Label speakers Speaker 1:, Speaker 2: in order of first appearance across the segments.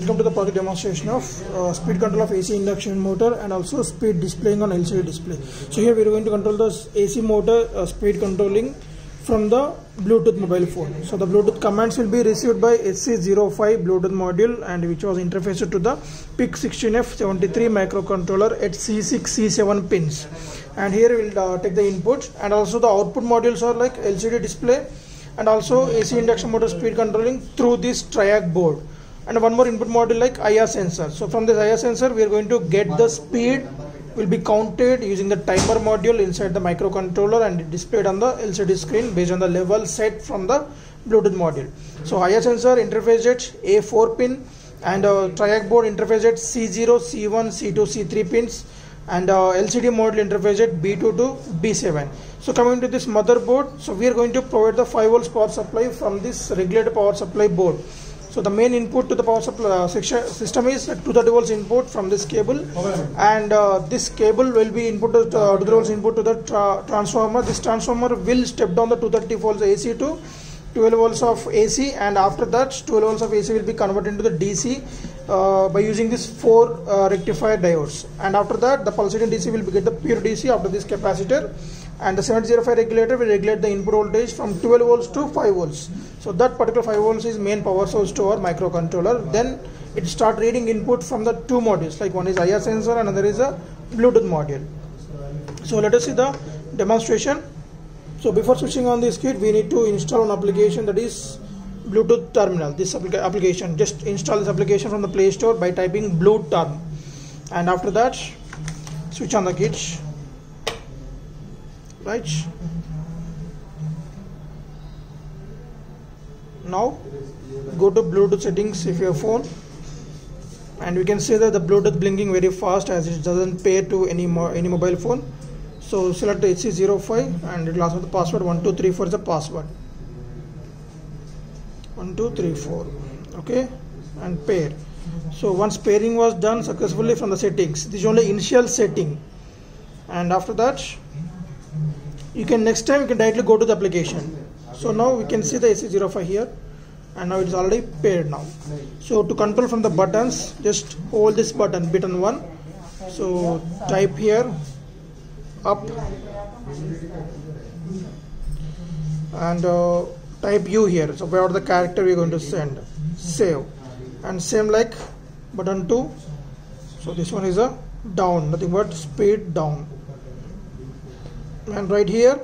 Speaker 1: Welcome to the project demonstration of uh, speed control of AC induction motor and also speed displaying on LCD display. So here we are going to control the AC motor uh, speed controlling from the Bluetooth mobile phone. So the Bluetooth commands will be received by HC05 Bluetooth module and which was interfaced to the PIC16F73 microcontroller at C6 C7 pins. And here we will uh, take the input and also the output modules are like LCD display and also AC induction motor speed controlling through this triac board and one more input module like IR sensor. So from this IR sensor we are going to get the speed will be counted using the timer module inside the microcontroller and displayed on the LCD screen based on the level set from the Bluetooth module. So IR sensor interface at A4 pin and uh, triac board interface at C0, C1, C2, C3 pins and uh, LCD module interface at B2 to B7. So coming to this motherboard, so we are going to provide the 5 volts power supply from this regulated power supply board. So the main input to the power supply uh, system is 230 volts input from this cable, and uh, this cable will be input to uh, 230 volts input to the tra transformer. This transformer will step down the 230 volts AC to 12 volts of AC, and after that 12 volts of AC will be converted into the DC uh, by using this four uh, rectifier diodes. And after that, the pulsating DC will get the pure DC after this capacitor and the 705 regulator will regulate the input voltage from 12 volts to 5 volts so that particular 5 volts is main power source to our microcontroller. Then it start reading input from the two modules. Like one is IR sensor another is a Bluetooth module. So let us see the demonstration. So before switching on this kit we need to install an application that is Bluetooth terminal. This application just install this application from the Play Store by typing Bluetooth and after that switch on the kit right now go to bluetooth settings if your phone. And we can see that the bluetooth blinking very fast as it doesn't pair to any more any mobile phone. So select hc05 and it ask for the password 1234 is the password. 1234 okay? And pair. So once pairing was done successfully from the settings this is only initial setting. And after that you can next time you can directly go to the application so now we can see the HC05 here and now it is already paired now. So to control from the buttons just hold this button button 1 so type here up. And uh, type U here. So where the character we are going to send? Save. And same like button 2 so this one is a down nothing but speed down. And right here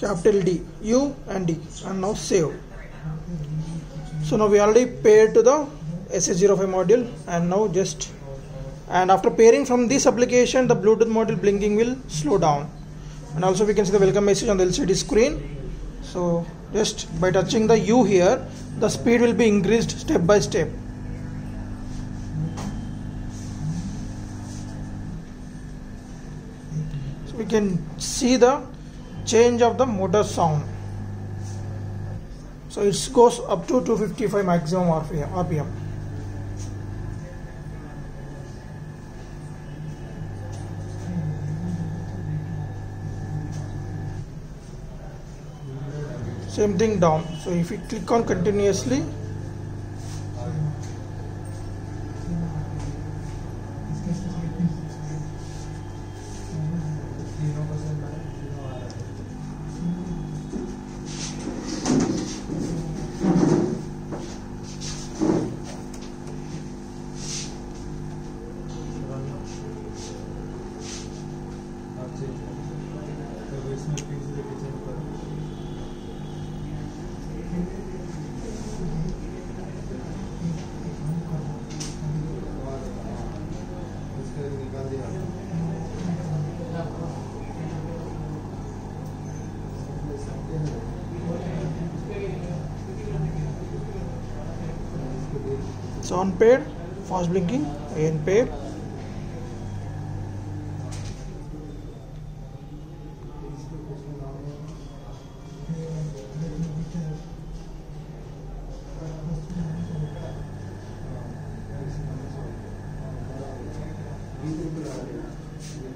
Speaker 1: capital D U and D and now save. So now we already paired to the HC05 module and now just and after pairing from this application the Bluetooth module blinking will slow down. And also we can see the welcome message on the LCD screen. So just by touching the U here the speed will be increased step by step. So we can see the change of the motor sound. So it goes up to 255 maximum rpm same thing down. So if you click on continuously it's unpaired fast blinking again paired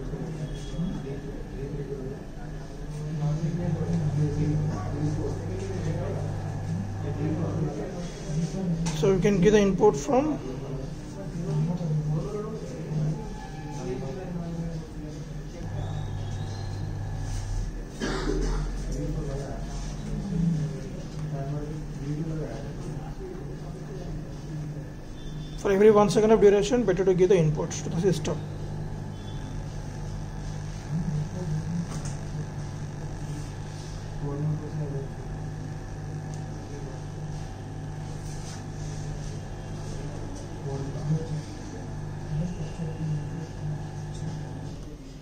Speaker 1: Thank so we can give the input from? For every one second of duration better to give the inputs to the system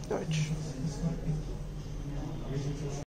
Speaker 1: Deutsch.